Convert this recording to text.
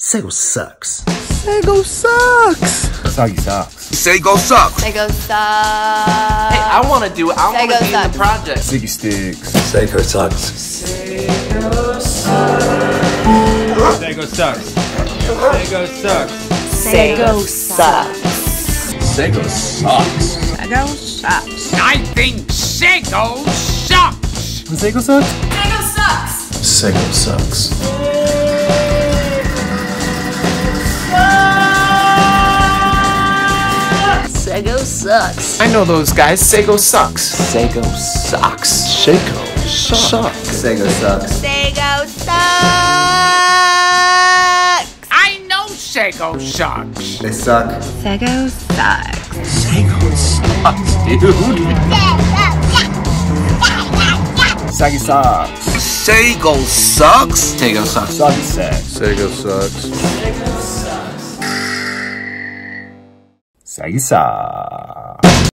Sego sucks. Sego sucks. Soggy sucks. Sego sucks. Sego sucks. Hey, I want to do it. I want to Sego be in sucks. the project. Ziggy sticks. Sego sucks. Sego sucks. Sego sucks. Sego sucks. Sego sucks. Sego sucks. I think Sego sucks. Sego sucks? Sego sucks. Sego sucks. Sucks. I know those guys. Sego sucks. Sego sucks. Sego sucks. Sego sucks. Sego sucks. I know Sego sucks. They suck. Sego sucks. Sego sucks, dude. Saggy sucks. Sego sucks. Sego sucks. Soggy sex. Sego sucks. Saggy sucks.